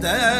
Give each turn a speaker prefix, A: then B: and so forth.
A: حتى